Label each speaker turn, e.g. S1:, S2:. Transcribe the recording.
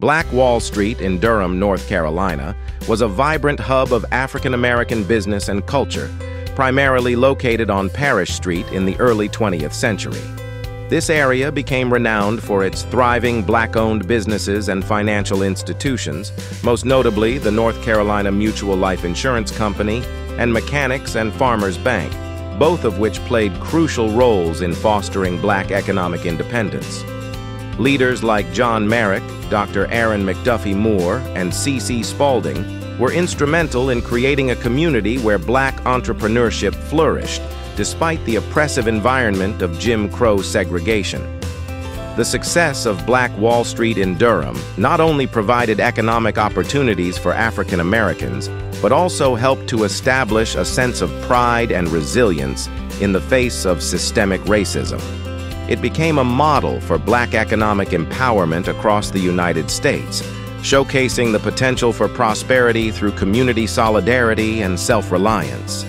S1: Black Wall Street in Durham, North Carolina, was a vibrant hub of African American business and culture, primarily located on Parrish Street in the early 20th century. This area became renowned for its thriving black-owned businesses and financial institutions, most notably the North Carolina Mutual Life Insurance Company and Mechanics and Farmers Bank, both of which played crucial roles in fostering black economic independence. Leaders like John Merrick, Dr. Aaron McDuffie Moore, and C.C. Spaulding were instrumental in creating a community where black entrepreneurship flourished, despite the oppressive environment of Jim Crow segregation. The success of Black Wall Street in Durham not only provided economic opportunities for African Americans, but also helped to establish a sense of pride and resilience in the face of systemic racism. It became a model for black economic empowerment across the United States, showcasing the potential for prosperity through community solidarity and self-reliance.